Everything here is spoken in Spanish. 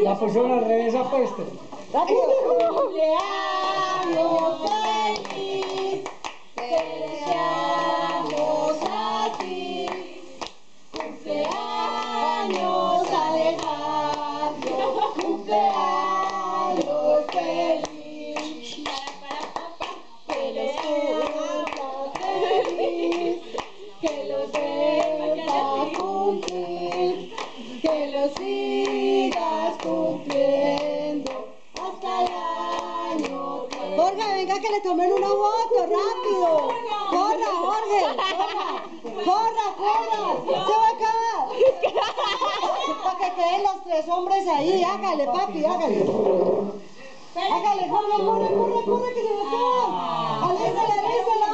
La pusieron al revés apuesto. ¡Rápido! Cumpleaños feliz, te deseamos a ti. Cumpleaños Alejandro, cumpleaños feliz. Que los cumplas feliz, que los que los sigas cumpliendo hasta el año Jorge, venga que le tomen una foto, rápido. Corra, Jorge. Corra, corra. Se va a acabar. Para que queden los tres hombres ahí. Hágale, papi, hágale. Hágale, corre, corre, corre, corre, que se va a acabar. Alísala, alísala.